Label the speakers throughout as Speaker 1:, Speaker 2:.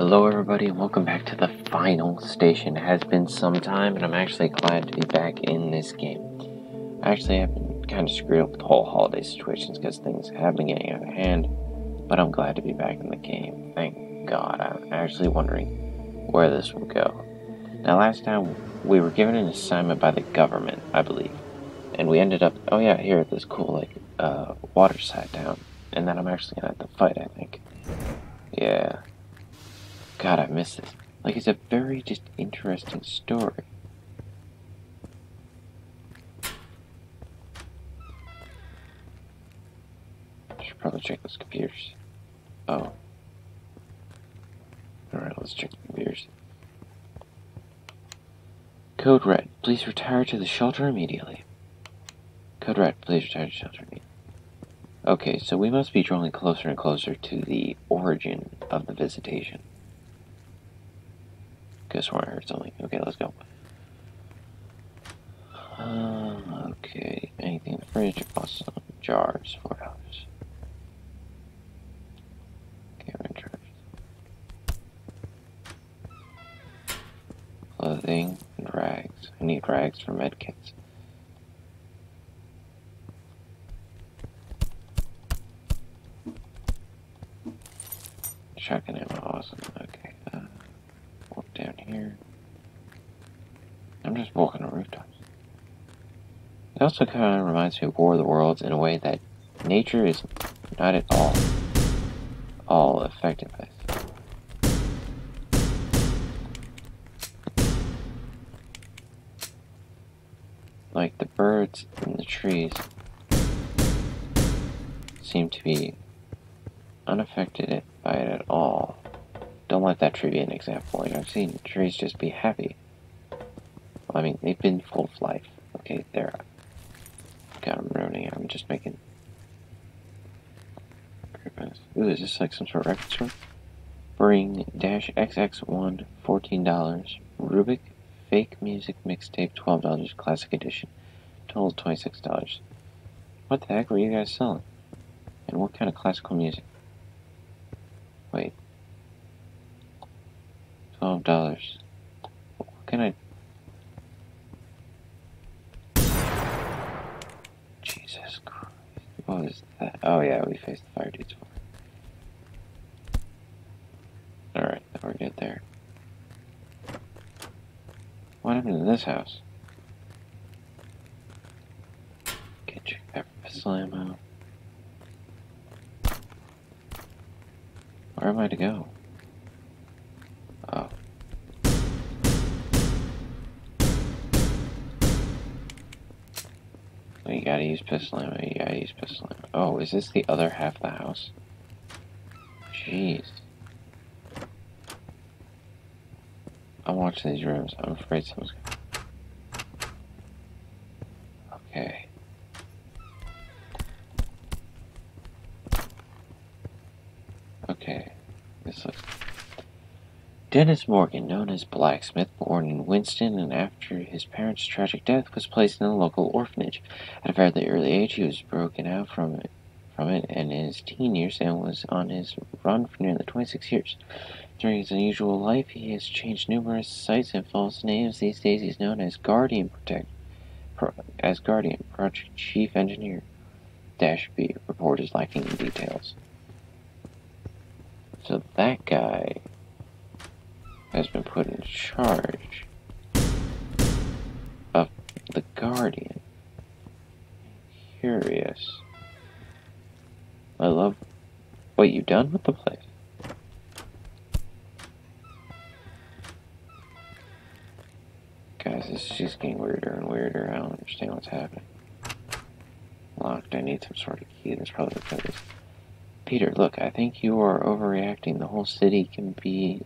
Speaker 1: Hello, everybody, and welcome back to the final station. It has been some time, and I'm actually glad to be back in this game. Actually, I've been kind of screwed up with the whole holiday situations because things have been getting out of hand, but I'm glad to be back in the game. Thank God. I'm actually wondering where this will go. Now, last time we were given an assignment by the government, I believe, and we ended up, oh yeah, here at this cool like uh, water side town, and then I'm actually gonna have to fight. I think. Yeah. God, I miss this. Like, it's a very just interesting story. Should probably check those computers. Oh. Alright, let's check the computers. Code Red, please retire to the shelter immediately. Code Red, please retire to shelter immediately. Okay, so we must be drawing closer and closer to the origin of the visitation. Guess where I heard something. Okay, let's go. Um, okay, anything in the fridge? Awesome. Jars, four dollars. Okay, we're in charge. Clothing and rags. I need rags for medkits. Shotgun ammo, awesome. Okay. Here. I'm just walking on rooftops. It also kind of reminds me of War of the Worlds in a way that nature is not at all all affected by this. Like the birds and the trees seem to be unaffected by it at all. Don't let that tree be an example. Like, I've seen trees just be happy. I mean, they've been full of life. Okay, there. God, I'm ruining it. I'm just making. Ooh, is this like some sort of record store? Bring dash XX1 $14. Rubik Fake Music Mixtape $12. Classic Edition. Total $26. What the heck were you guys selling? And what kind of classical music? Wait. Twelve dollars. What can I? Jesus Christ! What is that? Oh yeah, we faced the fire dudes. All right, we're good there. What happened to this house? Get your pepper pistol ammo. Where am I to go? Use pistol ammo, Yeah, gotta use pistol ammo. Oh, is this the other half of the house? Jeez. I'm watching these rooms. I'm afraid someone's gonna... Okay. This looks... Dennis Morgan, known as Blacksmith, born in Winston and after his parents' tragic death, was placed in a local orphanage. At a fairly early age, he was broken out from it, from it in his teen years and was on his run for nearly 26 years. During his unusual life, he has changed numerous sites and false names. These days, he's known as Guardian Protect, Pro, as Guardian Project Chief Engineer. Dash B report is lacking in details. So that guy has been put in charge of the Guardian. Curious. I love. what you've done with the place? Guys, this is just getting weirder and weirder. I don't understand what's happening. Locked. I need some sort of key. That's probably the code. Peter, look, I think you are overreacting. The whole city can be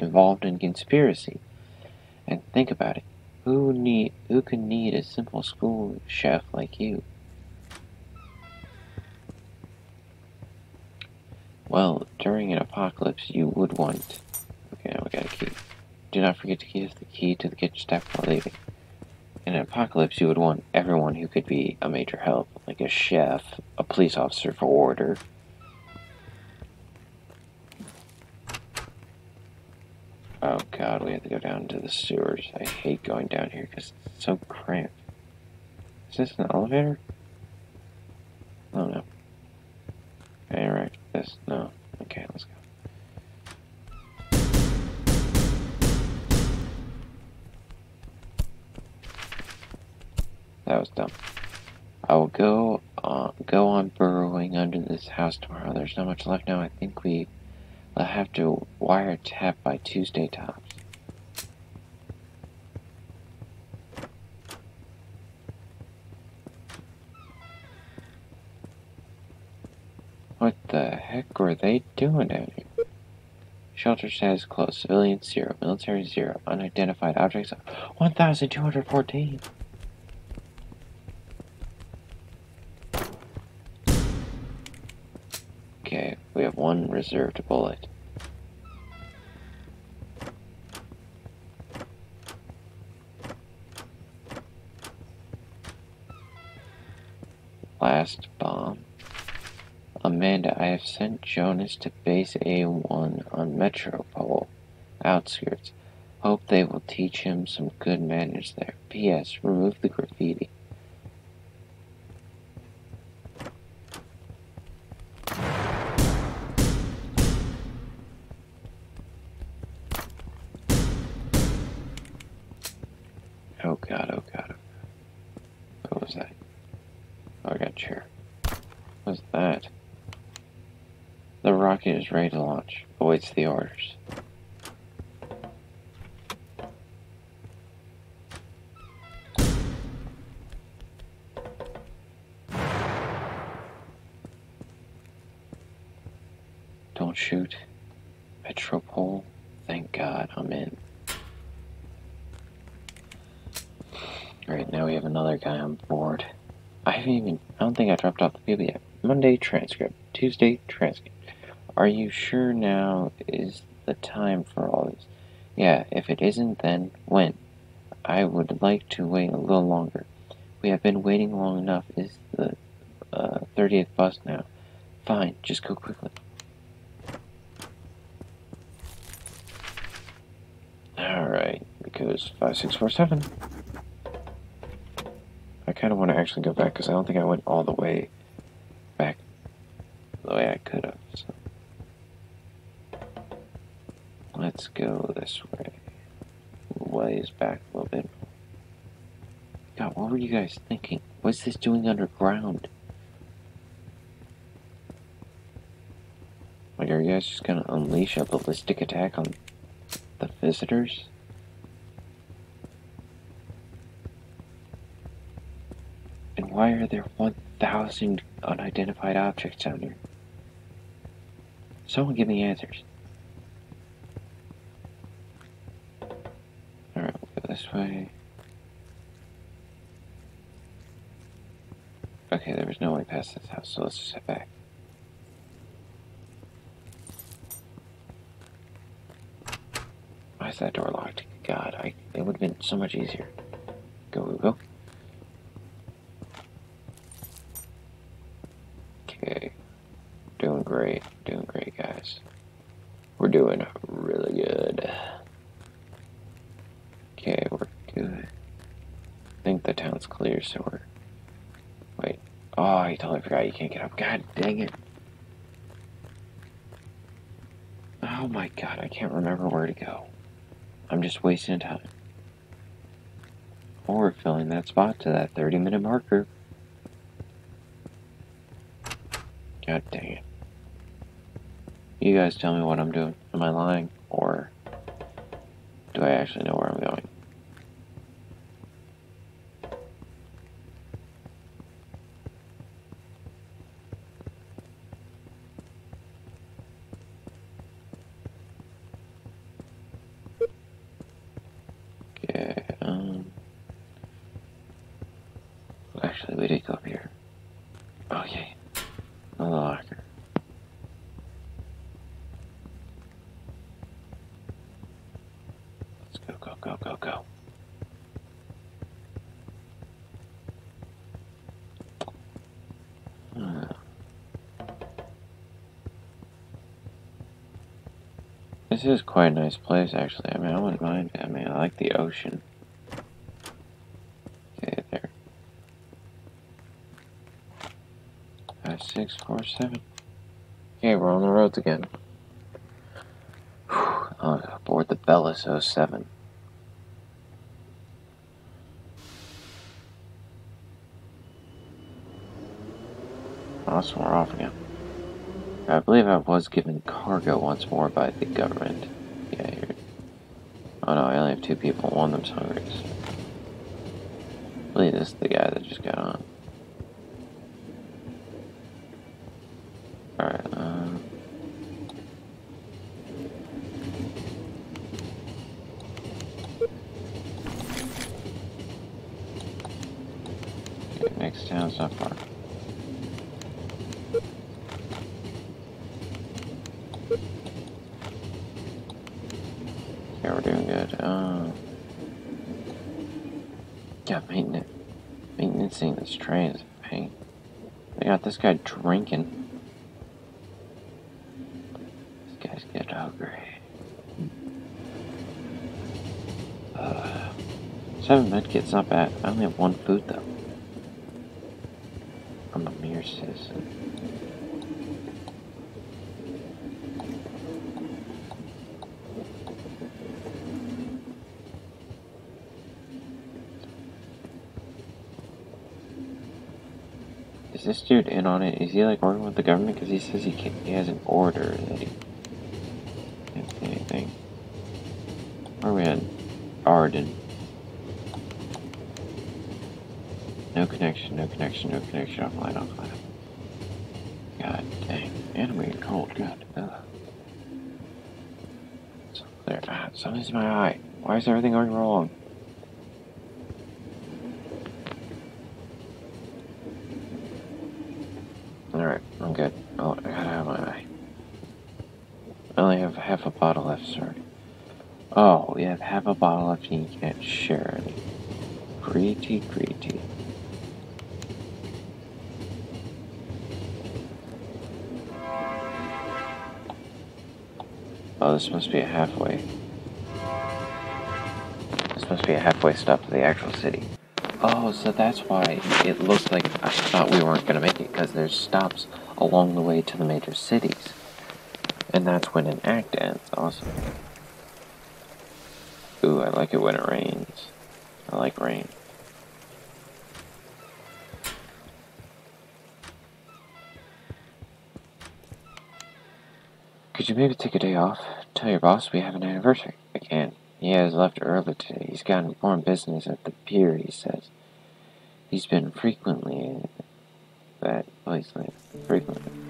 Speaker 1: involved in conspiracy. And think about it. Who need who could need a simple school chef like you? Well, during an apocalypse you would want Okay, now we got a key. Do not forget to give the key to the kitchen staff while leaving. In an apocalypse you would want everyone who could be a major help, like a chef, a police officer for order, Oh god, we have to go down to the sewers. I hate going down here because it's so cramped. Is this an elevator? Oh no. Can I interact with this? No. Okay, let's go. That was dumb. I will go on, go on burrowing under this house tomorrow. There's not much left now. I think we will have to wire tap by Tuesday tops. What the heck were they doing down here? Shelter status closed. Civilians zero. Military zero. Unidentified objects 1,214. Okay, we have one reserved bullet. Last bomb. Amanda, I have sent Jonas to base A1 on Metropole outskirts. Hope they will teach him some good manners there. P.S. Remove the graffiti. Chair. What's that? The rocket is ready to launch. Awaits the orders. Don't shoot. Metropole. Thank God I'm in. Alright, now we have another guy on board. I haven't even, I don't yet. Monday transcript, Tuesday transcript. Are you sure now is the time for all this? Yeah, if it isn't, then when? I would like to wait a little longer. We have been waiting long enough. Is the uh, 30th bus now? Fine, just go quickly. Alright, because 5647. I kind of want to actually go back because I don't think I went all the way the way I could have. So. Let's go this way. Ways back a little bit. God, what were you guys thinking? What's this doing underground? Like, are you guys just gonna unleash a ballistic attack on the visitors? And why are there 1,000 unidentified objects down here? Someone give me answers. Alright, we'll go this way. Okay, there was no way past this house, so let's just head back. Why is that door locked? God, I it would have been so much easier. Go, go, go. Okay. Doing great. Doing great, guys. We're doing really good. Okay, we're good. I think the town's clear, so we're. Wait. Oh, I totally forgot you can't get up. God dang it. Oh my god, I can't remember where to go. I'm just wasting time. Or filling that spot to that 30 minute marker. God dang it. You guys tell me what I'm doing. Am I lying? Or do I actually know where I'm going? Okay, um. Actually, we did go up here. Okay. Another locker. Let's go, go, go, go, go. Hmm. This is quite a nice place, actually. I mean, I wouldn't mind. I mean, I like the ocean. Okay, there. Five, six, four, seven. Okay, we're on the roads again. Oh, aboard the Belus 07. Awesome, we're off again. I believe I was given cargo once more by the government. Yeah, here. Oh no, I only have two people. One of them's hungry. I believe this is the guy that just got on. Alright, um... Next town's not far. Yeah, we're doing good. Um, yeah, maintenance, maintenancing this train is a pain. They got this guy drinking. This guy's getting hungry. Uh, seven medkits, not bad. I only have one food though. I'm a mere citizen. Is this dude in on it? Is he like working with the government? Because he says he can, he has an order that he can't say anything. Where we at? Arden. No connection, no connection, no connection. Offline, offline. God dang. Animated cold, God. Ugh. There. Ah, something's in my eye. Why is everything going wrong? Alright, I'm good. Oh, I gotta have my eye. I only have half a bottle left, sir. Oh, have a bottle and you can't share any. Greedy, greedy. Oh, this must be a halfway. This must be a halfway stop to the actual city. Oh, so that's why it looked like I thought we weren't gonna make it, because there's stops along the way to the major cities. And that's when an act ends, awesome. Ooh, I like it when it rains. I like rain. Could you maybe take a day off? Tell your boss we have an anniversary. I can. He has left early today. He's got important business at the pier, he says. He's been frequently in that place lately. Frequently.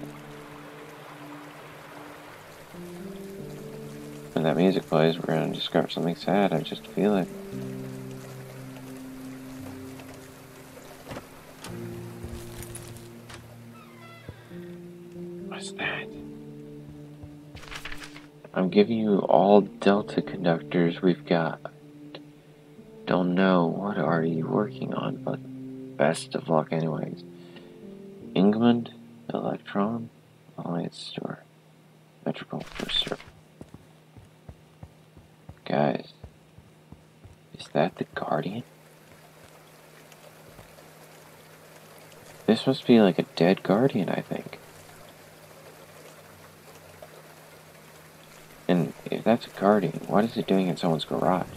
Speaker 1: When that music plays, we're gonna discover something sad. I just feel it. What's that? I'm giving you all Delta conductors we've got. Don't know what are you working on, but best of luck anyways. England, Electron, Alliance Store, First Serve. Guys, is that the Guardian? This must be like a dead Guardian, I think. And if that's a Guardian, what is it doing in someone's garage?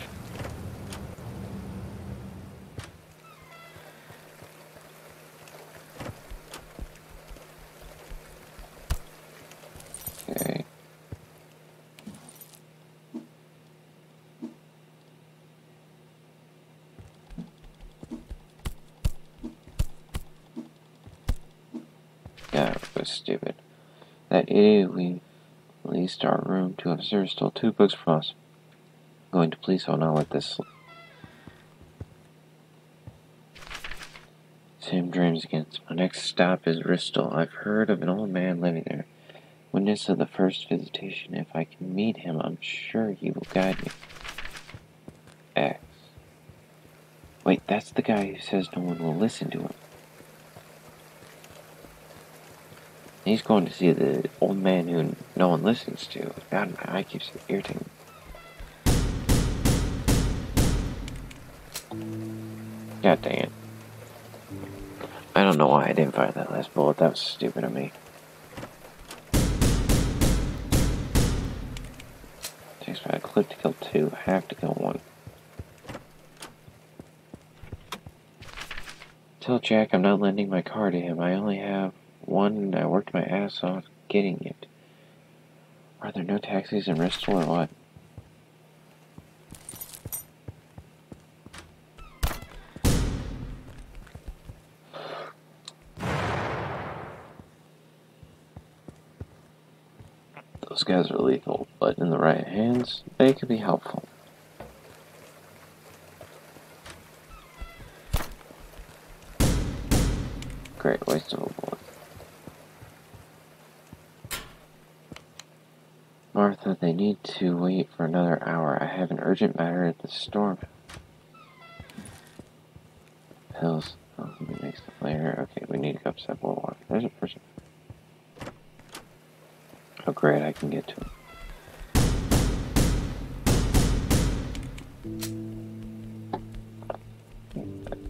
Speaker 1: Okay. Yeah, it was stupid. Idiot we leased our room to observe stole two books from us. I'm going to police, I'll not let this. Same dreams again. My next stop is Bristol. I've heard of an old man living there. Witness of the first visitation. If I can meet him, I'm sure he will guide me. X. Wait, that's the guy who says no one will listen to him. He's going to see the old man who no one listens to. God, my eye keeps irritating. God dang it. I don't know why I didn't fire that last bullet. That was stupid of me. Takes about a clip to kill two. I have to kill one. Tell Jack I'm not lending my car to him. I only have one I worked my ass off getting it. Are there no taxis in Bristol or what? Those guys are lethal, but in the right hands, they could be helpful. Great waste of a bullet. Martha, they need to wait for another hour. I have an urgent matter at the store. Pills. Oh, me make stuff later. Okay, we need to go upset Boardwalk. There's a person. Oh, great, I can get to him.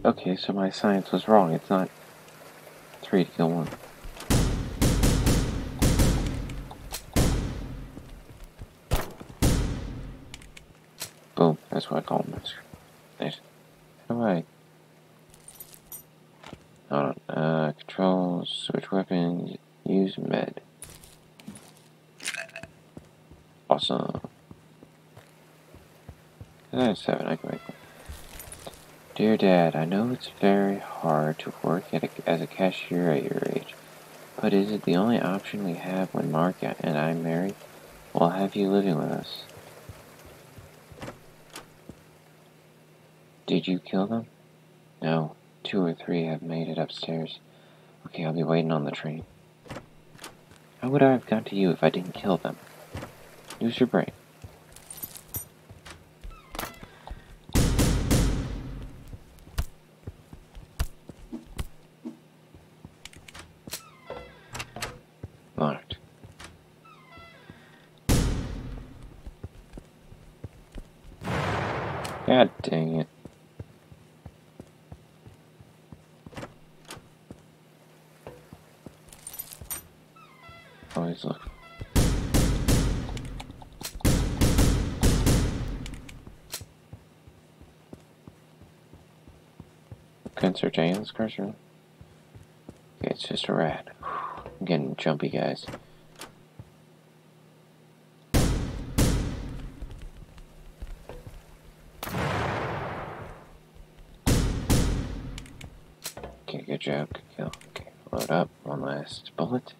Speaker 1: Okay, so my science was wrong. It's not three to kill one. That's. Nice. How do I? Uh, switch weapons, use med. Awesome. I have seven, I can make one. Dear Dad, I know it's very hard to work a, as a cashier at your age, but is it the only option we have when Mark and I marry? We'll have you living with us. Did you kill them? No, two or three have made it upstairs. Okay, I'll be waiting on the train. How would I have got to you if I didn't kill them? Use your brain. Couldn't search. Okay, it's just a rat. I'm getting jumpy, guys. Okay, good job, good kill. Okay, load up, one last bullet.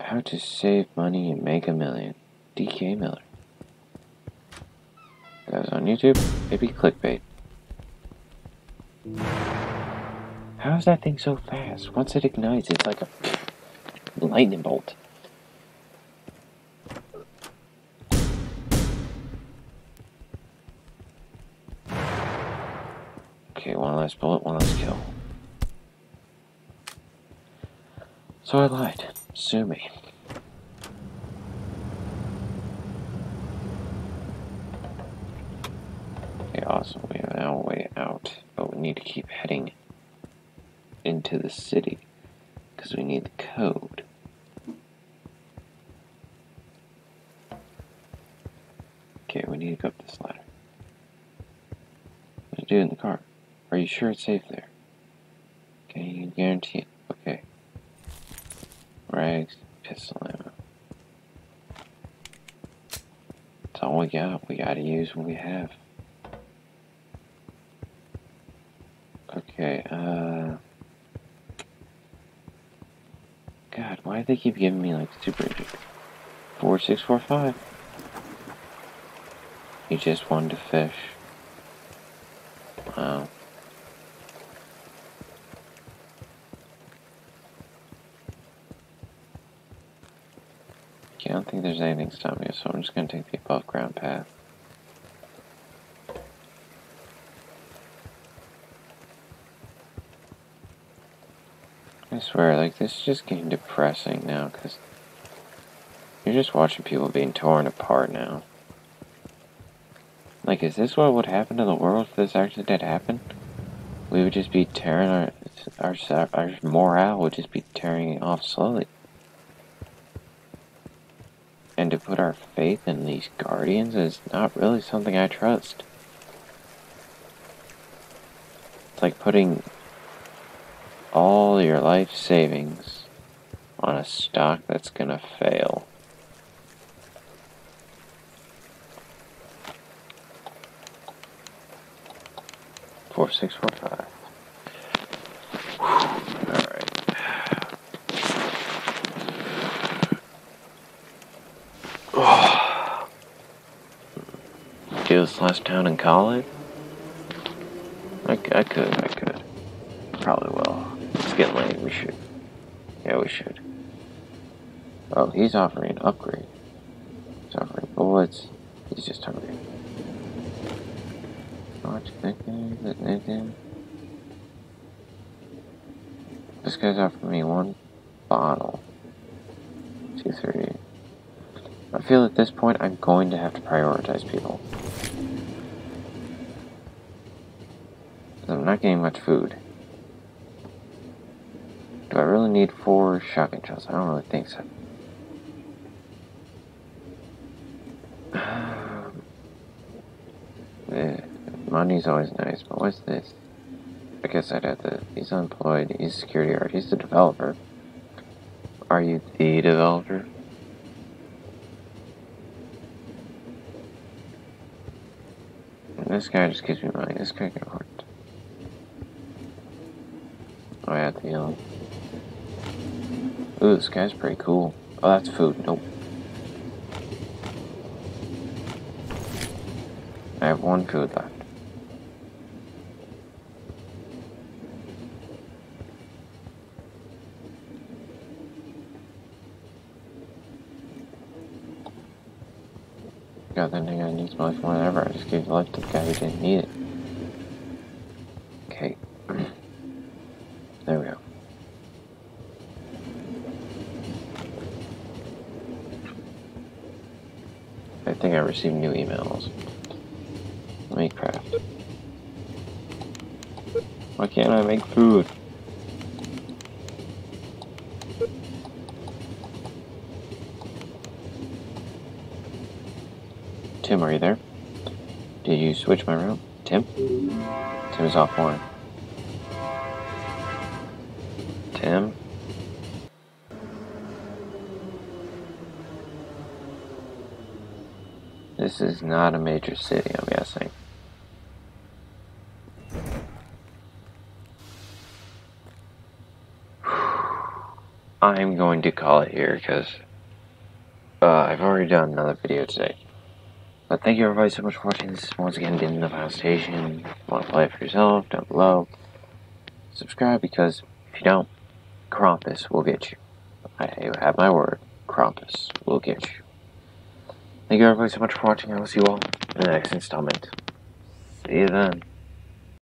Speaker 1: How to save money and make a million. DK Miller. YouTube. Maybe clickbait. How is that thing so fast? Once it ignites, it's like a lightning bolt. Okay, one last bullet, one last kill. So I lied. Sue me. Okay, awesome. We have our way out, but we need to keep heading into the city because we need the code. Okay, we need to go up this ladder. What do you do in the car? Are you sure it's safe there? Can you guarantee it? Okay. Rags, pistol ammo. That's all we got. We gotta use what we have. Okay, uh... God, why do they keep giving me, like, super injured? 4645. He just wanted to fish. Wow. Okay, I don't think there's anything stopping us, so I'm just gonna take the above ground path. I swear, like, this is just getting depressing now, because you're just watching people being torn apart now. Like, is this what would happen to the world if this actually did happen? We would just be tearing our, our, our morale would just be tearing it off slowly. And to put our faith in these guardians is not really something I trust. It's like putting all your life savings on a stock that's gonna fail. Four six four five. Alright. Do this last town and call it? I, I could, I could. Probably will. Getting late. We should. Yeah, we should. Oh, he's offering an upgrade. He's offering bullets. He's just hungry. That nickname? This guy's offering me one bottle. 230. I feel at this point I'm going to have to prioritize people. I'm not getting much food. Do I really need four shotgun shells? I don't really think so. yeah, money's always nice, but what's this? I guess I'd have to. He's unemployed. He's security guard. He's the developer. Are you the developer? this guy just gives me money. This guy can afford. Oh yeah, the yellow. Ooh, this guy's pretty cool. Oh, that's food. Nope. I have one food left. God, that nigga needs my life more ever. I just gave life to the guy who didn't need it. Okay. there we go. I think I received new emails. Let me craft. Why can't I make food? Tim, are you there? Did you switch my room? Tim? Tim is offline. Tim? This is not a major city, I'm guessing. I'm going to call it here because uh, I've already done another video today. But thank you everybody so much for watching this once again in the final station. Want to play it for yourself down below. Subscribe because if you don't, Krampus will get you. I have my word. Krampus will get you. Thank you everybody so much for watching. I will see you all in the next installment. See you then.